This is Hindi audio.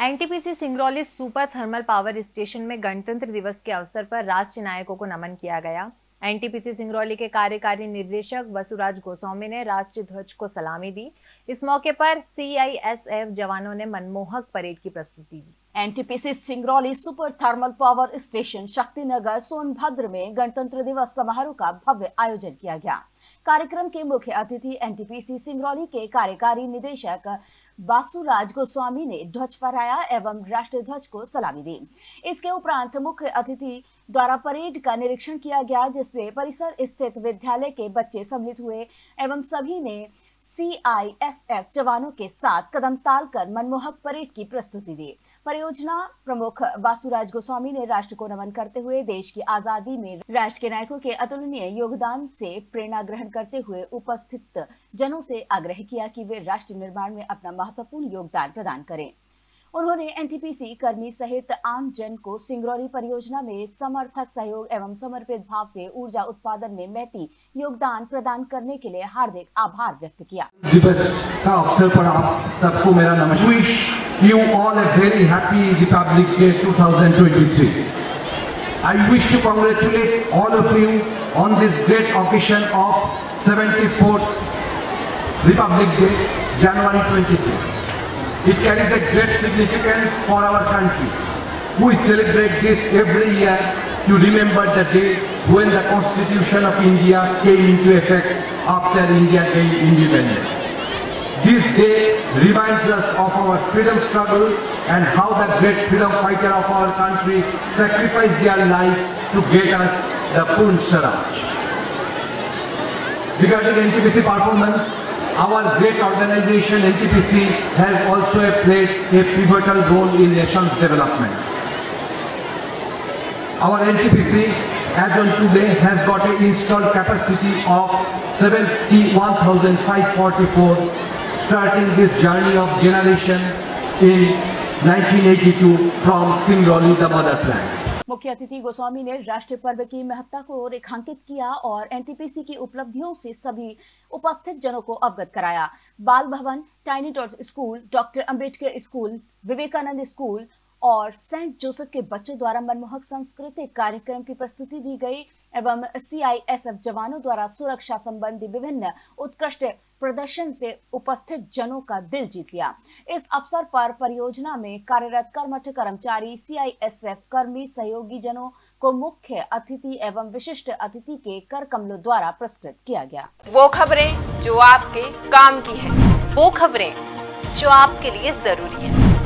NTPC Singrauli super thermal power station में गणतंत्र दिवस के अवसर पर राष्ट्र नायकों को नमन किया गया। एनटीपीसी सिंगरौली के कार्यकारी निर्देशक वसुराज गोस्वामी ने राष्ट्रीय ध्वज को सलामी दी। इस मौके पर सीआईएसएफ जवानों ने मनमोहक परेड की प्रस्तुति दी। NTPC Singrauli super thermal power station Shaktinagar Sonbhadra में गणतंत्र दिवस समारोह का भव्य आयोजन किया गया। कार्यक्रम के मुख्य अतिथि एनटीपीसी सिंगरौली के कार्यकारी निदेशक बासुराज गोस्वामी ने ध्वज फहराया एवं राष्ट्रीय ध्वज को सलामी दी। इसके उपरांत मुख्य अतिथि द्वारा परेड का निरीक्षण किया गया, जिसमें परिसर स्थित विद्यालय के बच्चे सम्मिलित हुए एवं सभी ने सीआईएसएफ जवानों के साथ कदम ताल कर मनमोहक परेड की प्रस्तुति दी। परियोजना प्रमुख वासुराज गोस्वामी ने राष्ट्र को नमन करते हुए देश की आज़ादी में राष्ट्र के नायकों के अतुलनीय योगदान से प्रेरणा ग्रहण करते हुए उपस्थित जनों से आग्रह किया कि वे राष्ट्र निर्माण में अपना महत्वपूर्ण योगदान प्रदान करें। उन्होंने एनटीपीसी कर्मी सहित आम जन को सिंगरौली परियोजना में समर्थक सहयोग एवं समर्पित भाव से ऊर्जा उत्पादन में महती योगदान प्रदान करने के लिए हार्दिक आभार व्यक्त किया। दिवस का अवसर पर आप सबको मेरा नमस्कार। Wish you all a very happy republic day 2023 I wish to congratulate all of you on this great occasion of 74th Republic Day, January 26. It carries a great significance for our country. We celebrate this every year to remember the day when the Constitution of India came into effect after India gained independence. This day reminds us of our freedom struggle and how the great freedom fighter of our country sacrificed their life to get us the Purn Swaraj. Regarding NTPC performance, our great organization NTPC has also played a pivotal role in nation's development. Our NTPC as on today has got an installed capacity of 71,544 starting this journey of generation in 1982 from Singrauli, the mother plant. मुख्य अतिथि गोस्वामी ने राष्ट्रीय पर्व की महत्ता को रेखांकित किया और एनटीपीसी की उपलब्धियों से सभी उपस्थित जनों को अवगत कराया। Bal Bhavan tiny tot school doctor Ambedkar school Vivekananda school और सेंट जोसेफ के बच्चों द्वारा मनमोहक सांस्कृतिक कार्यक्रम की प्रस्तुति दी गई एवं सीआईएसएफ जवानों द्वारा सुरक्षा संबंधी विभिन्न उत्कृष्ट प्रदर्शन से उपस्थित जनों का दिल जीत लिया। इस अवसर पर परियोजना में कार्यरत कर्मठ कर्मचारी सीआईएसएफ कर्मी, सहयोगी जनों को मुख्य अतिथि एवं विशिष्ट अतिथि के कर कमलों द्वारा पुरस्कृत किया गया। वो खबरें जो आपके काम की है, वो खबरें जो आपके लिए ज़रूरी है।